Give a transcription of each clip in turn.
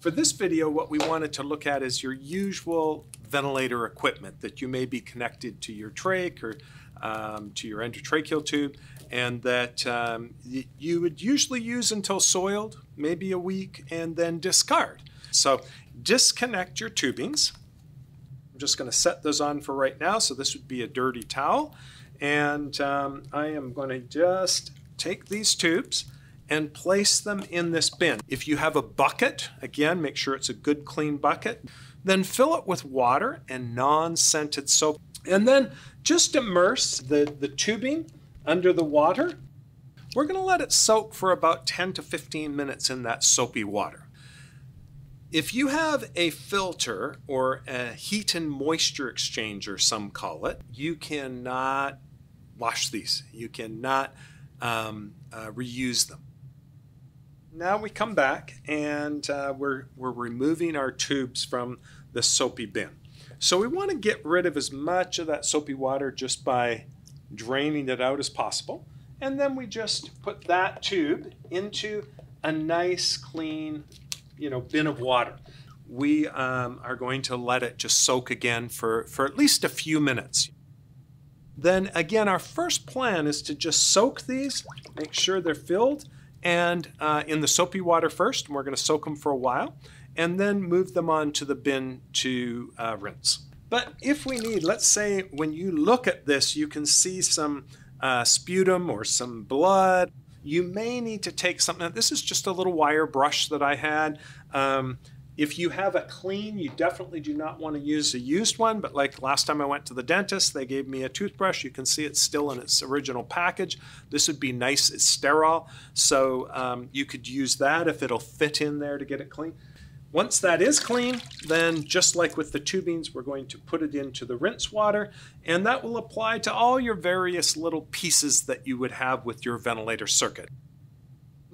For this video, what we wanted to look at is your usual ventilator equipment that you may be connected to your trach or um, to your endotracheal tube and that um, you would usually use until soiled, maybe a week, and then discard. So disconnect your tubings. I'm just going to set those on for right now. So this would be a dirty towel. And um, I am going to just take these tubes and place them in this bin. If you have a bucket, again, make sure it's a good clean bucket, then fill it with water and non scented soap. And then just immerse the, the tubing under the water. We're going to let it soak for about 10 to 15 minutes in that soapy water. If you have a filter or a heat and moisture exchanger, some call it, you cannot wash these. You cannot um, uh, reuse them. Now we come back and uh, we're, we're removing our tubes from the soapy bin. So we want to get rid of as much of that soapy water just by draining it out as possible. And then we just put that tube into a nice clean you know, bin of water. We um, are going to let it just soak again for, for at least a few minutes. Then again, our first plan is to just soak these, make sure they're filled, and uh, in the soapy water first, and we're going to soak them for a while, and then move them on to the bin to uh, rinse. But if we need, let's say when you look at this, you can see some uh, sputum or some blood. You may need to take something. This is just a little wire brush that I had. Um, if you have a clean, you definitely do not want to use a used one, but like last time I went to the dentist, they gave me a toothbrush. You can see it's still in its original package. This would be nice, it's sterile, so um, you could use that if it'll fit in there to get it clean. Once that is clean, then just like with the tubings, we're going to put it into the rinse water, and that will apply to all your various little pieces that you would have with your ventilator circuit.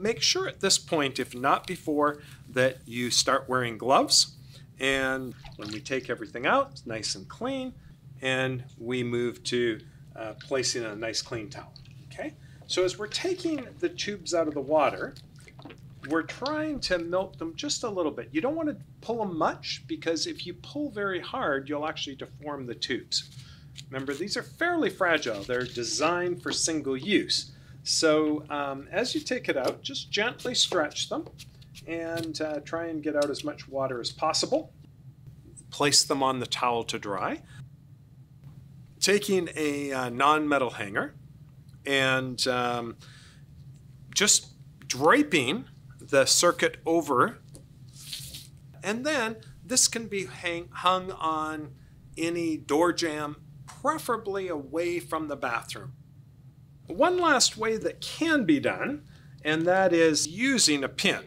Make sure at this point, if not before, that you start wearing gloves. And when we take everything out, it's nice and clean, and we move to uh, placing a nice clean towel. Okay? So as we're taking the tubes out of the water, we're trying to melt them just a little bit. You don't want to pull them much because if you pull very hard, you'll actually deform the tubes. Remember, these are fairly fragile. They're designed for single use. So um, as you take it out, just gently stretch them and uh, try and get out as much water as possible. Place them on the towel to dry. Taking a uh, non-metal hanger and um, just draping the circuit over. And then this can be hang, hung on any door jamb, preferably away from the bathroom. One last way that can be done, and that is using a pin.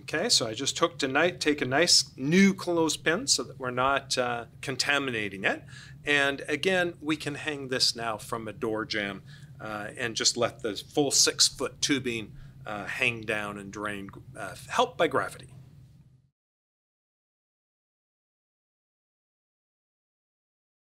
Okay, so I just took tonight, take a nice new clothespin so that we're not uh, contaminating it. And again, we can hang this now from a door jamb uh, and just let the full six foot tubing uh, hang down and drain, uh, helped by gravity.